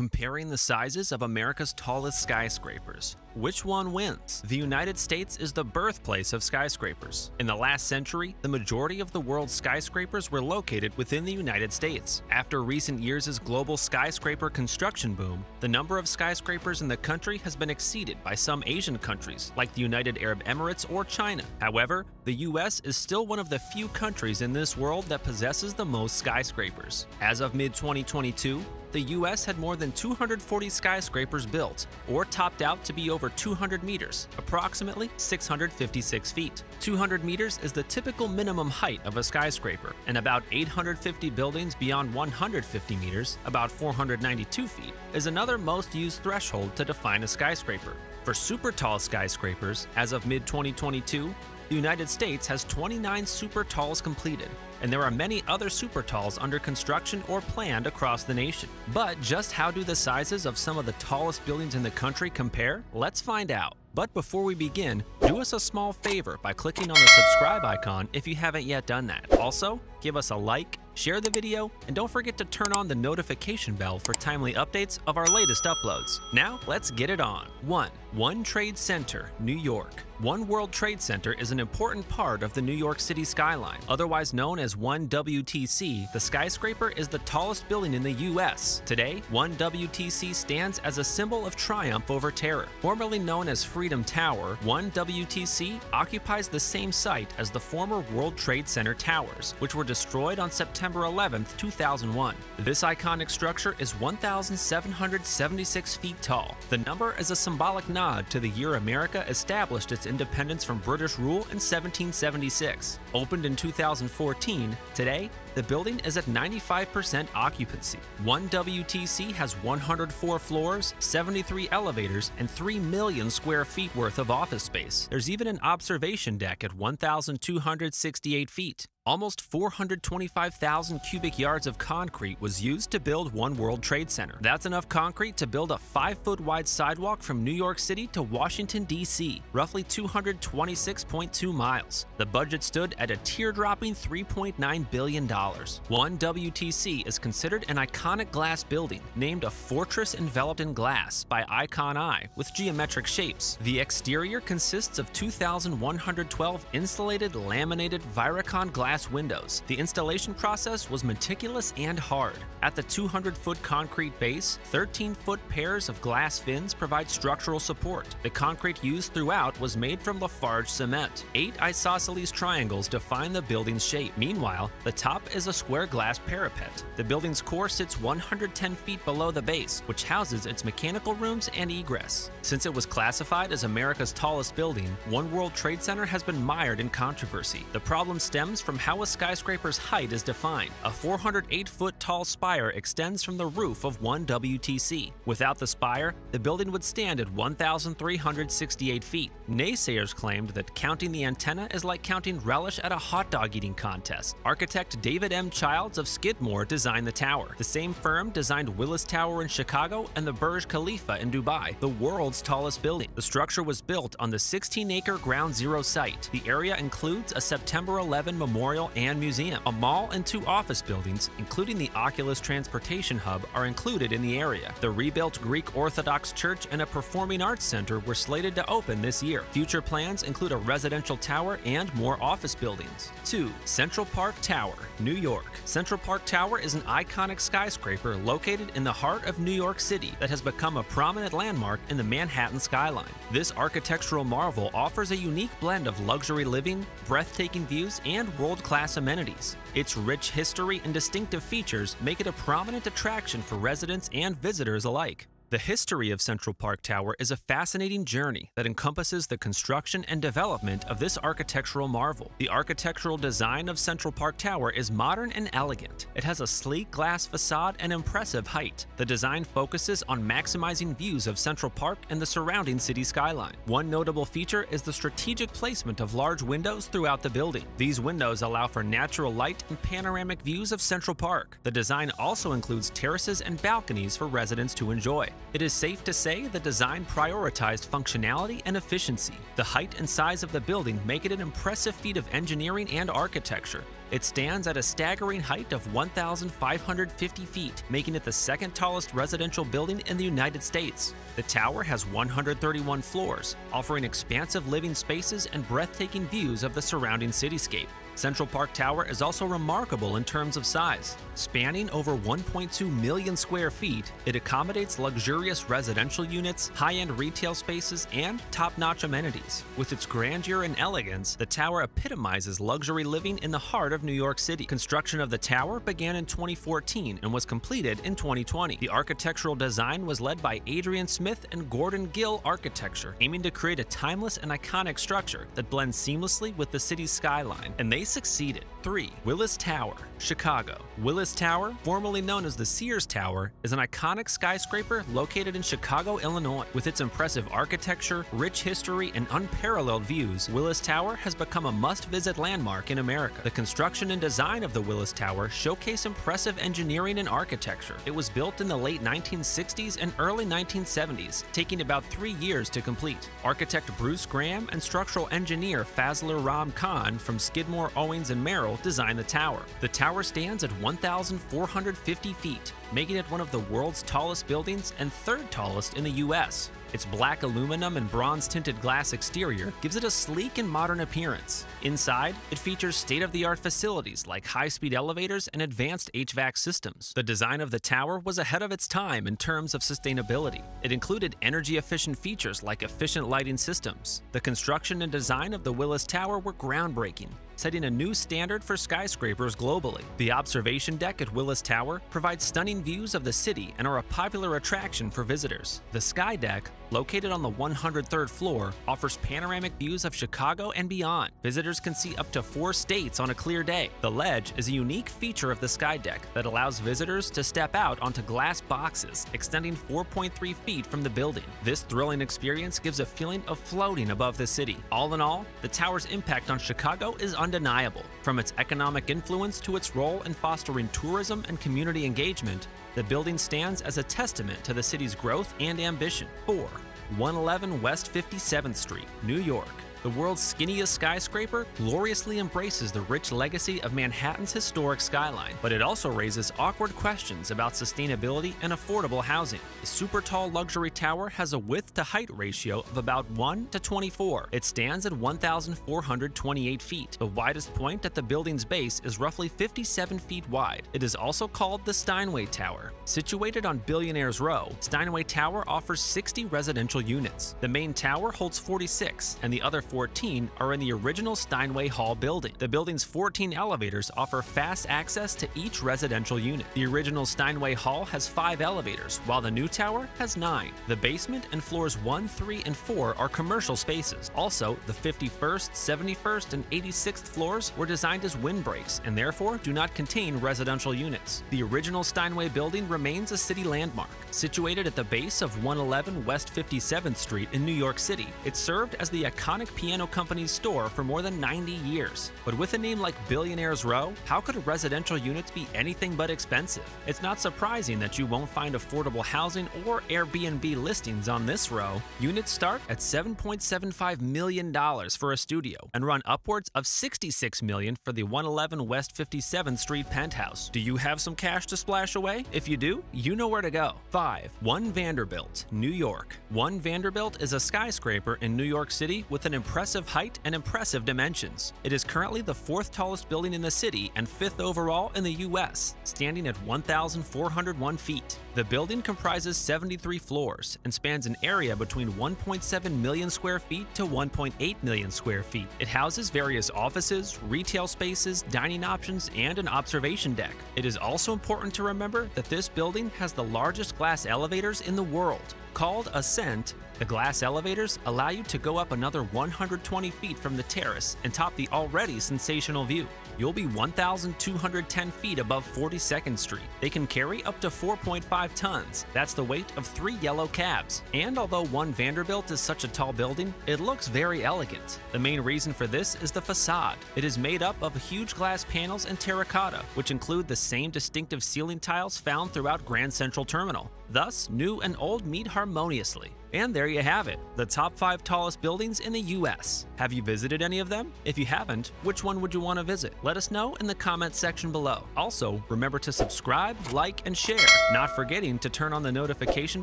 Comparing the sizes of America's tallest skyscrapers. Which one wins? The United States is the birthplace of skyscrapers. In the last century, the majority of the world's skyscrapers were located within the United States. After recent years' global skyscraper construction boom, the number of skyscrapers in the country has been exceeded by some Asian countries, like the United Arab Emirates or China. However, the US is still one of the few countries in this world that possesses the most skyscrapers. As of mid 2022, the US had more than 240 skyscrapers built, or topped out to be over 200 meters, approximately 656 feet. 200 meters is the typical minimum height of a skyscraper, and about 850 buildings beyond 150 meters, about 492 feet, is another most used threshold to define a skyscraper. For super tall skyscrapers, as of mid 2022, the United States has 29 super talls completed, and there are many other super talls under construction or planned across the nation. But just how do the sizes of some of the tallest buildings in the country compare? Let's find out. But before we begin, do us a small favor by clicking on the subscribe icon if you haven't yet done that. Also, give us a like, share the video, and don't forget to turn on the notification bell for timely updates of our latest uploads. Now, let's get it on. 1. One Trade Center, New York. One World Trade Center is an important part of the New York City skyline. Otherwise known as 1WTC, the skyscraper is the tallest building in the U.S. Today, 1WTC stands as a symbol of triumph over terror. Formerly known as Freedom Tower, 1WTC occupies the same site as the former World Trade Center towers, which were destroyed on September 11, 2001. This iconic structure is 1,776 feet tall. The number is a symbolic nod to the year America established its independence from British rule in 1776. Opened in 2014, today the building is at 95% occupancy. 1WTC has 104 floors, 73 elevators, and 3 million square feet worth of office space. There's even an observation deck at 1,268 feet. Almost 425,000 cubic yards of concrete was used to build One World Trade Center. That's enough concrete to build a 5 foot wide sidewalk from New York City to Washington, D.C., roughly 226.2 miles. The budget stood at a tear dropping $3.9 billion. One WTC is considered an iconic glass building, named a fortress enveloped in glass by Icon Eye with geometric shapes. The exterior consists of 2,112 insulated laminated Viracon glass windows. The installation process was meticulous and hard. At the 200 foot concrete base, 13 foot pairs of glass fins provide structural support. The concrete used throughout was made from Lafarge cement. Eight isosceles triangles define the building's shape. Meanwhile, the top is a square glass parapet. The building's core sits 110 feet below the base, which houses its mechanical rooms and egress. Since it was classified as America's tallest building, One World Trade Center has been mired in controversy. The problem stems from how a skyscraper's height is defined. A 408 foot tall spire extends from the roof of one WTC. Without the spire, the building would stand at 1,368 feet. Naysayers claimed that counting the antenna is like counting relish at a hot dog eating contest. Architect David M. Childs of Skidmore designed the tower. The same firm designed Willis Tower in Chicago and the Burj Khalifa in Dubai, the world's tallest building. The structure was built on the 16 acre Ground Zero site. The area includes a September 11 memorial and museum. A mall and two office buildings, including the Oculus Transportation Hub, are included in the area. The rebuilt Greek Orthodox Church and a performing arts center were slated to open this year. Future plans include a residential tower and more office buildings. 2. Central Park Tower, New York. Central Park Tower is an iconic skyscraper located in the heart of New York City that has become a prominent landmark in the Manhattan skyline. This architectural marvel offers a unique blend of luxury living, breathtaking views, and world class amenities. Its rich history and distinctive features make it a prominent attraction for residents and visitors alike. The history of Central Park Tower is a fascinating journey that encompasses the construction and development of this architectural marvel. The architectural design of Central Park Tower is modern and elegant. It has a sleek glass facade and impressive height. The design focuses on maximizing views of Central Park and the surrounding city skyline. One notable feature is the strategic placement of large windows throughout the building. These windows allow for natural light and panoramic views of Central Park. The design also includes terraces and balconies for residents to enjoy. It is safe to say the design prioritized functionality and efficiency. The height and size of the building make it an impressive feat of engineering and architecture. It stands at a staggering height of 1,550 feet, making it the second tallest residential building in the United States. The tower has 131 floors, offering expansive living spaces and breathtaking views of the surrounding cityscape. Central Park Tower is also remarkable in terms of size. Spanning over 1.2 million square feet, it accommodates luxurious residential units, high-end retail spaces, and top-notch amenities. With its grandeur and elegance, the tower epitomizes luxury living in the heart of New York City. Construction of the tower began in 2014 and was completed in 2020. The architectural design was led by Adrian Smith and Gordon Gill Architecture, aiming to create a timeless and iconic structure that blends seamlessly with the city's skyline, and they succeeded. 3. Willis Tower, Chicago. Willis Tower, formerly known as the Sears Tower, is an iconic skyscraper located in Chicago, Illinois. With its impressive architecture, rich history, and unparalleled views, Willis Tower has become a must-visit landmark in America. The construction and design of the Willis Tower showcase impressive engineering and architecture. It was built in the late 1960s and early 1970s, taking about three years to complete. Architect Bruce Graham and structural engineer Fazlur Rahman Khan from Skidmore, Owings and Merrill designed the tower. The tower stands at 1,450 feet, making it one of the world's tallest buildings and third tallest in the U.S. Its black aluminum and bronze tinted glass exterior gives it a sleek and modern appearance. Inside, it features state of the art facilities like high speed elevators and advanced HVAC systems. The design of the tower was ahead of its time in terms of sustainability. It included energy efficient features like efficient lighting systems. The construction and design of the Willis Tower were groundbreaking, setting a new standard for skyscrapers globally. The observation deck at Willis Tower provides stunning views of the city and are a popular attraction for visitors. The Sky Deck, located on the 103rd floor, offers panoramic views of Chicago and beyond. Visitors can see up to four states on a clear day. The Ledge is a unique feature of the Sky Deck that allows visitors to step out onto glass boxes extending 4.3 feet from the building. This thrilling experience gives a feeling of floating above the city. All in all, the tower's impact on Chicago is undeniable. From its economic influence to its role in fostering tourism and community engagement, the building stands as a testament to the city's growth and ambition. 4. 111 West 57th Street, New York. The world's skinniest skyscraper gloriously embraces the rich legacy of Manhattan's historic skyline, but it also raises awkward questions about sustainability and affordable housing. The super tall luxury tower has a width to height ratio of about 1 to 24. It stands at 1,428 feet. The widest point at the building's base is roughly 57 feet wide. It is also called the Steinway Tower. Situated on Billionaire's Row, Steinway Tower offers 60 residential units. The main tower holds 46, and the other 14 are in the original Steinway Hall building. The building's 14 elevators offer fast access to each residential unit. The original Steinway Hall has five elevators, while the new tower has nine. The basement and floors 1, 3, and 4 are commercial spaces. Also, the 51st, 71st, and 86th floors were designed as windbreaks and therefore do not contain residential units. The original Steinway building remains a city landmark. Situated at the base of 111 West 57th Street in New York City, it served as the iconic piano company's store for more than 90 years. But with a name like Billionaire's Row, how could a residential units be anything but expensive? It's not surprising that you won't find affordable housing or Airbnb listings on this row. Units start at $7.75 million for a studio and run upwards of 66 million for the 111 West 57th Street penthouse. Do you have some cash to splash away? If you do, you know where to go. 5. 1 Vanderbilt, New York. 1 Vanderbilt is a skyscraper in New York City with an impressive height and impressive dimensions. It is currently the fourth tallest building in the city and fifth overall in the US, standing at 1,401 feet. The building comprises 73 floors and spans an area between 1.7 million square feet to 1.8 million square feet. It houses various offices, retail spaces, dining options, and an observation deck. It is also important to remember that this building has the largest glass elevators in the world. Called Ascent, the glass elevators allow you to go up another 120 feet from the terrace and top the already sensational view. You'll be 1,210 feet above 42nd Street. They can carry up to 4.5 tons. That's the weight of three yellow cabs. And although one Vanderbilt is such a tall building, it looks very elegant. The main reason for this is the facade. It is made up of huge glass panels and terracotta, which include the same distinctive ceiling tiles found throughout Grand Central Terminal. Thus, new and old meet harmoniously. And there you have it, the top 5 tallest buildings in the US. Have you visited any of them? If you haven't, which one would you want to visit? Let us know in the comments section below. Also, remember to subscribe, like, and share, not forgetting to turn on the notification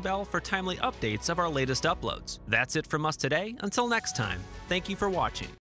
bell for timely updates of our latest uploads. That's it from us today. Until next time, thank you for watching.